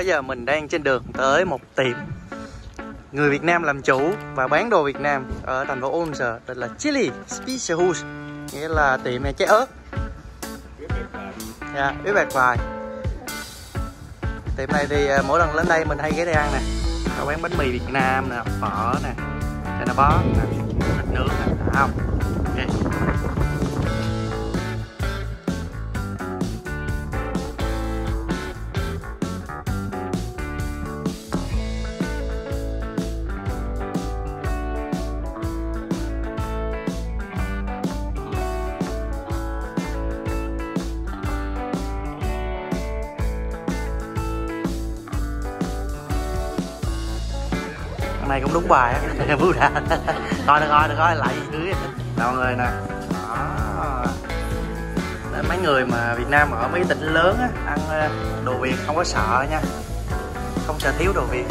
bây giờ mình đang trên đường tới một tiệm người Việt Nam làm chủ và bán đồ Việt Nam ở thành phố Ulm tên là Chili Special House. Nghĩa là tiệm này trái ớt. Dạ biết bạc vài tiệm này thì à, mỗi lần lên đây mình hay ghé đây ăn nè. Có bán bánh mì Việt Nam nè, phở nè đây là bó nè, thịt nướng nè không? Này cũng đúng bài á. Vui ra thôi được rồi được rồi lại dưới mọi người nè? Đó. Mấy người mà Việt Nam ở mấy tỉnh lớn á ăn ờ, đồ Việt không có sợ nha. Không sợ thiếu đồ Việt.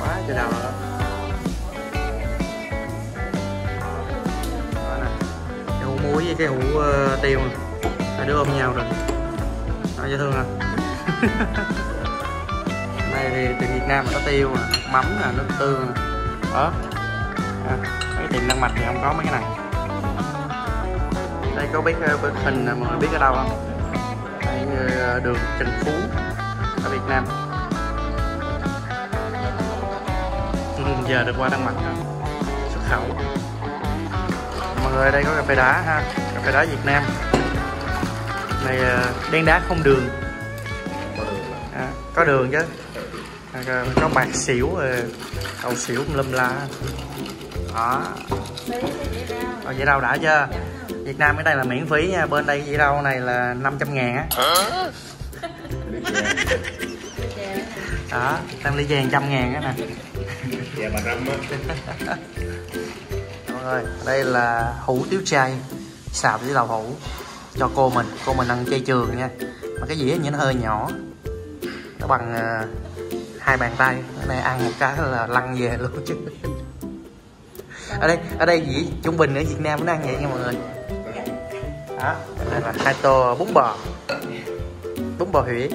Quá trời nào rồi. Cái hũ muối với cái hũ ờ, tiêu hai đứa ôm nhau rồi. À, dễ thương à. Đây thì từ Việt Nam mà có tiêu nè mắm nè nước tương nè đó. À, mấy tiệm đan mạch thì không có mấy cái này. Đây có biết ờ, bức hình mọi người biết ở đâu không? Đây ờ, đường Trần Phú ở Việt Nam. Ừ, giờ được qua Đan Mạch rồi. xuất khẩu. Mọi người đây có cà phê đá ha. Cà phê đá Việt Nam. Này ờ, đen đá không đường. À, có đường chứ có- bạc xỉu ờ, rồi đậu xỉu lâm la. Đó. Ở vậy đâu đã chưa? Việt Nam cái đây là miễn phí nha, bên đây dĩa rau này là 500 ngàn á. Đó tăng ly vàng trăm ngàn á nè. Dạ bà Râm á mọi người đây là hủ tiếu chay, xào với đậu hũ cho cô mình. Cô mình ăn chay trường nha. Mà cái dĩa như nó hơi nhỏ, nó bằng ờ, hai bàn tay. Cái này ăn một cái là lăn về luôn chứ. Ở đây ở đây dĩa trung bình ở Việt Nam nó ăn vậy nha mọi người. Đó đây là hai tô bún bò. Bún bò huế.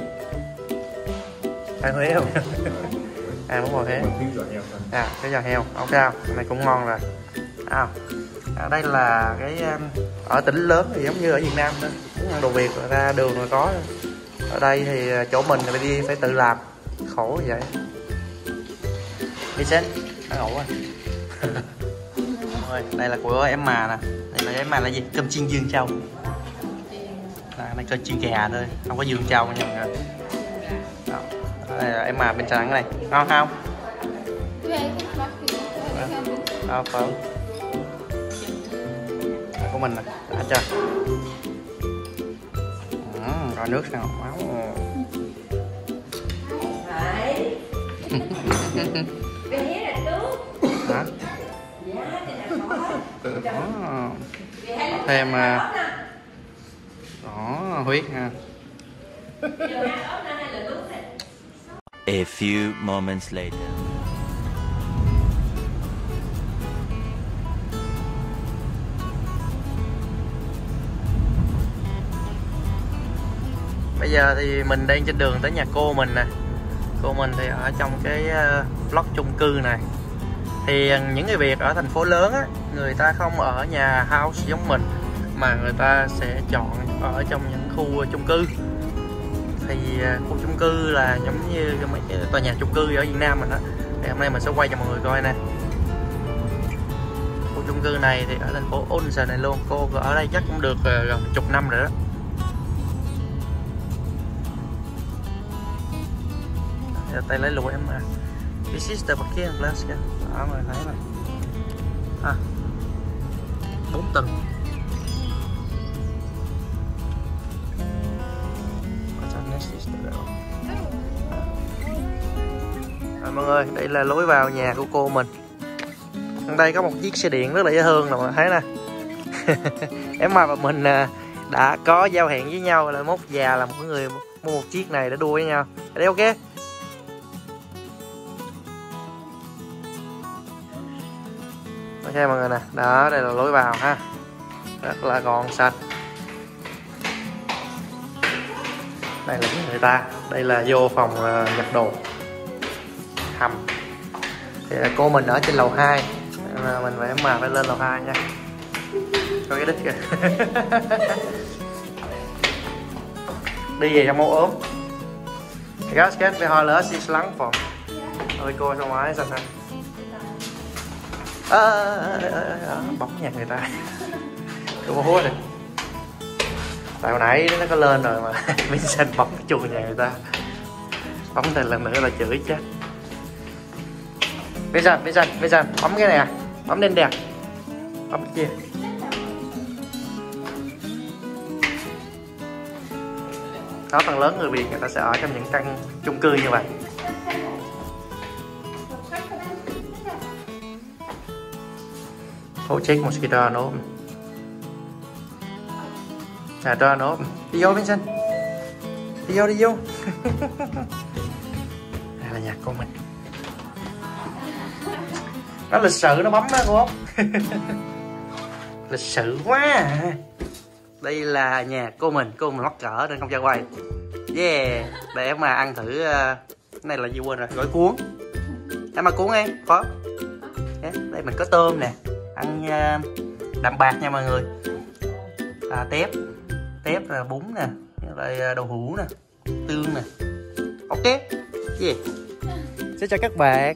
Ăn huế không? À bún bò huế. À cái giò heo. Không sao cái này cũng ngon rồi. À, ở đây là cái um, ở tỉnh lớn thì giống như ở Việt Nam đó. Muốn ăn đồ Việt ra đường rồi có. Ở đây thì uh, chỗ mình thì đi phải tự làm khổ vậy. Đi xin, đã ngủ rồi. Mọi đây là của em mà nè. Đây là em mà là gì? Cơm chiên dương châu à, này cơm chiên gà thôi. Không có dương châu nha mọi người. Đó. đây là em mà bên trắng này. Ngon không? Ngon. Không? Của mình nè. Đã chưa? Ừ, rồi nước nào? Máu. Hả? Đó thêm à, đó huyết ha. A few moments later. bây giờ thì mình đang trên đường tới nhà cô mình nè cô mình thì ở trong cái ờ, block chung cư này. Thì ờ, những người Việt ở thành phố lớn á, người ta không ở nhà house giống mình, mà người ta sẽ chọn ở trong những khu chung cư. Thì ờ, khu chung cư là giống như mấy cái tòa nhà chung cư ở Việt Nam mình á, thì hôm nay mình sẽ quay cho mọi người coi nè. Khu chung cư này thì ở thành phố Ulsan này luôn, cô ở đây chắc cũng được gần chục năm rồi đó. Giờ tay lấy lụa em mà. This is the parking glass kìa. Đó mọi thấy này à, 4 tầng. À, mọi người đây là lối vào nhà của cô mình. Ở đây có một chiếc xe điện rất là dễ thương nè mọi người thấy nè. Em mà và mình à, đã có giao hẹn với nhau là mốt già là một người mua một chiếc này để đua với nhau. Đây ok? Nha mọi người nè. Đó, đây là lối vào ha. Rất là gọn, sạch. Đây là của người ta. Đây là vô phòng ờ, nhập đồ. Hầm. Thì cô mình ở trên lầu 2 là mình phải mà phải lên lầu 2 nha. Có cái đít kìa. Đi về trong mẫu ốm. Gas geht wir heute erst ist lang phòng. Ôi cô sao máy sao sao? À, bóng nhà người ta. Cô có hút được. Tại hồi nãy nó có lên rồi mà Vincent bóng cái chuồng nhà người ta. Bóng thêm lần nữa là chửi chết. Vincent, Vincent, Vincent, bấm cái này à? Bấm lên đẹp. Bấm cái kia. đó phần lớn người Việt người ta sẽ ở trong những căn chung cư như vậy Hỗ check đo nó. À đo nó. Đi vô bên sân, Đi vô đi vô. Đây là nhà của mình. Nó lịch sự nó bấm đó cô không? Lịch sự quá. À đây là nhà cô mình cô mình mắc cỡ nên không cho quay. Yeah để mà ăn thử ờ, cái này là gì quên rồi gỏi cuốn. Em mà cuốn em có. Yeah, đây mình có tôm nè ăn ờ, đạm bạc nha mọi người. À, tép tép là bún nè rồi ờ, đậu hũ nè tương nè. Ok yeah. xin chào các bạn.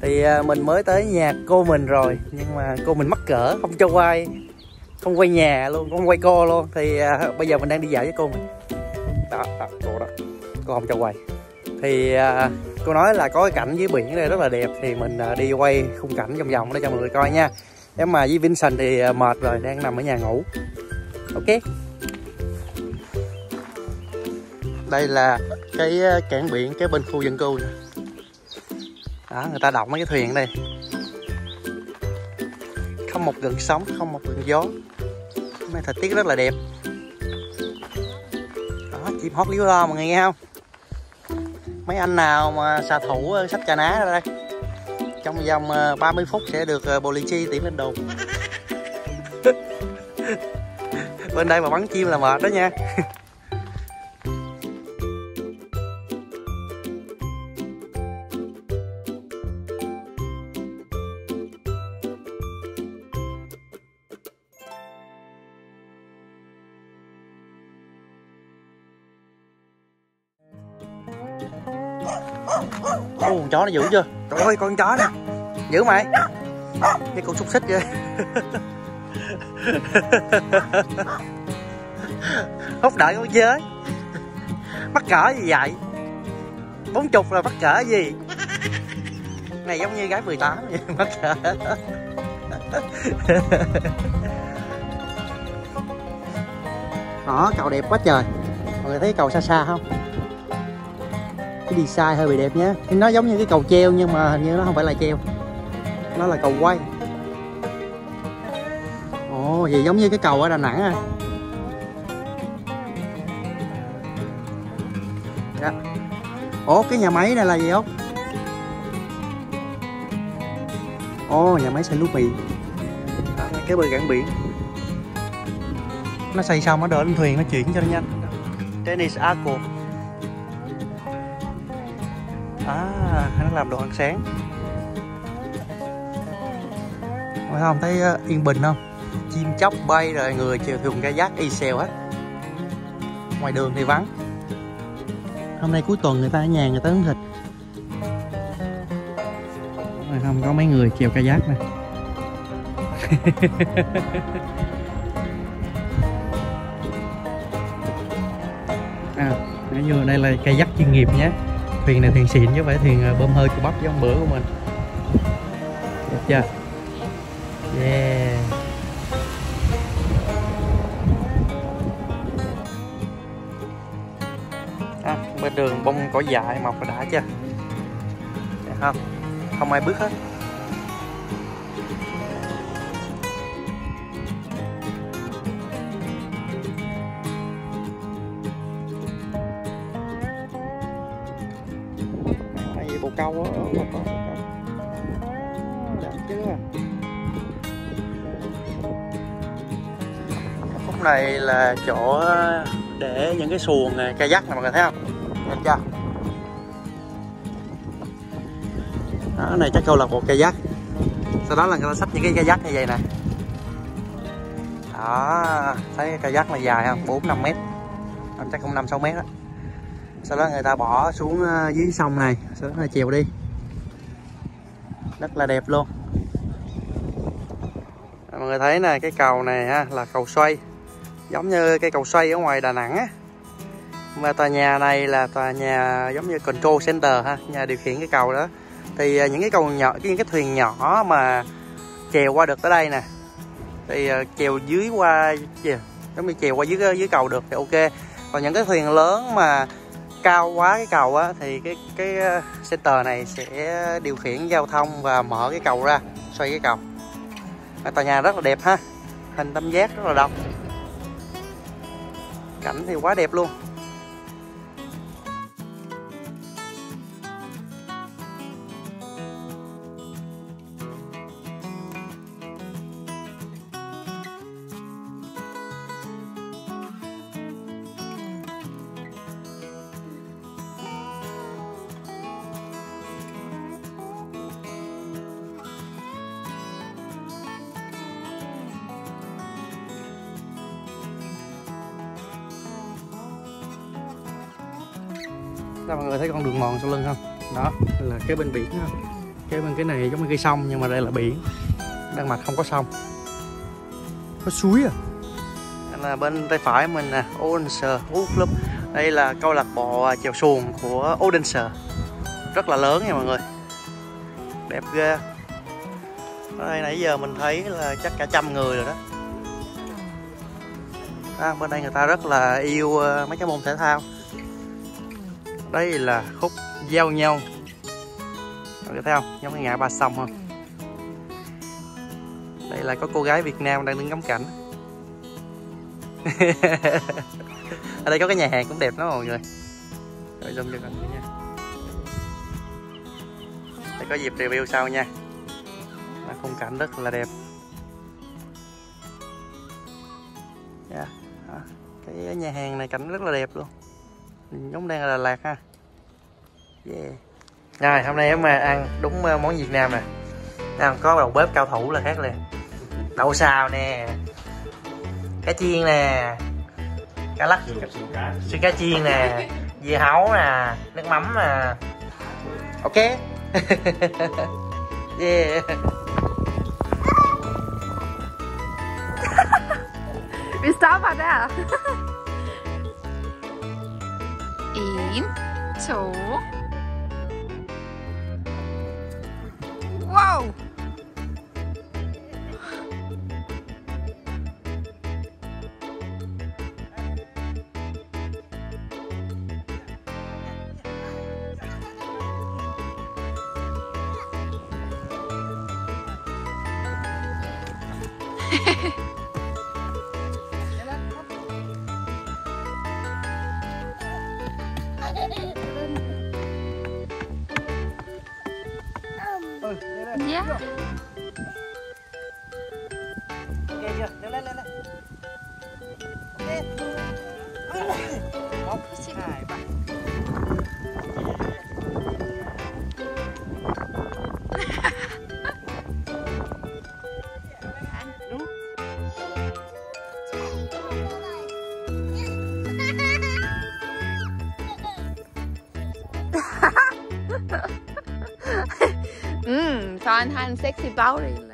Thì ờ, mình mới tới nhà cô mình rồi nhưng mà cô mình mắc cỡ không cho quay không quay nhà luôn không quay cô luôn. Thì à, bây giờ mình đang đi dạo với cô mình. Đó, đó cô đó cô không cho quay. Thì à, cô nói là có cái cảnh dưới biển đây rất là đẹp thì mình à, đi quay khung cảnh vòng vòng để cho mọi người coi nha em mà với Vincent thì à, mệt rồi đang nằm ở nhà ngủ. Ok. Đây là cái à, cảng biển cái bên khu dân cư này. đó người ta đậu mấy cái thuyền đây. Không một gần sóng không một gần gió. Hôm nay thời tiết rất là đẹp. Đó chim hót líu lo mọi người nghe không? Mấy anh nào mà xà thủ sách trà ná ra đây trong vòng ờ, 30 phút sẽ được ờ, bồ lì chi tiễn lên đồn. Bên đây mà bắn chim là mệt đó nha. Ô, con chó nó dữ chưa? Trời ơi, con chó nè Dữ mày Cái con xúc xích vậy Hút đợi con chơi Mắc cỡ gì vậy? Bốn chục là mắc cỡ gì? Này giống như gái 18 vậy, mắc cỡ Đó, cầu đẹp quá trời Mọi người thấy cầu xa xa không? Cái design hơi bị đẹp nhé nó giống như cái cầu treo nhưng mà hình như nó không phải là treo. Nó là cầu quay. Ồ vậy giống như cái cầu ở đà nẵng à. Dạ. ồ cái nhà máy này là gì không? Ồ nhà máy xây lúa mì à, cái bờ cảng biển. Nó xây xong nó đỡ lên thuyền nó chuyển cho nó nhanh. Tennis aqua à nó làm đồ ăn sáng. Phải không thấy uh, yên bình không? Chim chóc bay rồi người chiều thường cái giác y xèo hết. Ngoài đường thì vắng. Hôm nay cuối tuần người ta ở nhà người ta nướng thịt. Phải không có mấy người chèo kayak nè à vừa đây là kayak chuyên nghiệp nhé thuyền này thuyền xịn chứ phải thuyền à, bơm hơi của bắp giống bữa của mình. Được chưa? Yeah. À, bên đường bông cỏ dại mọc đã chưa? Không? Không ai bước hết. Này là chỗ ờ, để những cái xuồng này, kayak này mọi người thấy không? Nhìn chưa? Đó này chắc câu lạc bộ kayak sau đó là người ta sắp những cái kayak như vậy nè. Đó thấy cái kayak này dài không? Bốn năm mét. Chắc không năm sáu mét đó sau đó người ta bỏ xuống ờ, dưới sông này. Sau đó là chiều đi. Rất là đẹp luôn. Mọi người thấy nè cái cầu này ha, là cầu xoay giống như cây cầu xoay ở ngoài Đà Nẵng á. Mà tòa nhà này là tòa nhà giống như control center ha, nhà điều khiển cái cầu đó. Thì à, những cái cầu nhỏ những cái thuyền nhỏ mà chèo qua được tới đây nè. Thì à, chèo dưới qua, gì, giống như chèo qua dưới dưới cầu được thì ok. Còn những cái thuyền lớn mà cao quá cái cầu á, thì cái cái à, center này sẽ điều khiển giao thông và mở cái cầu ra, xoay cái cầu. Tòa nhà rất là đẹp ha, hình tam giác rất là đông cảnh thì quá đẹp luôn. Đó, mọi người thấy con đường mòn sau lưng không? Đó là cái bên biển đó. cái bên cái này giống như cây sông nhưng mà đây là biển. Đang mặt không có sông. Có suối à? Đây là bên tay phải mình nè Odense Club. Đây là câu lạc bộ à, chèo xuồng của Odense. Rất là lớn nha mọi người. Đẹp ghê. Ở đây nãy giờ mình thấy là chắc cả trăm người rồi đó. À, bên đây người ta rất là yêu à, mấy cái môn thể thao đây là khúc giao nhau. Các bạn thấy không? Giống cái ngã ba sông không? Đây là có cô gái Việt Nam đang đứng ngắm cảnh. Ở đây có cái nhà hàng cũng đẹp lắm mọi người. Rồi zoom cho con nha. Để có dịp review sau nha. Là khung cảnh rất là đẹp. Dạ, yeah. Cái nhà hàng này cảnh rất là đẹp luôn giống đang là Đà Lạt ha. Yeah. rồi, hôm nay em mà ăn đúng ờ, món Việt Nam nè. Ăn có đầu bếp cao thủ là khác liền. Đậu xào nè. Cá chiên nè. Cá lắc. Xương cá chiên nè. Dưa hấu nè. Nước mắm nè. Ok. Yeah. Vi stoppar 달린 소 와우! Mmm, Sondheim sexy body.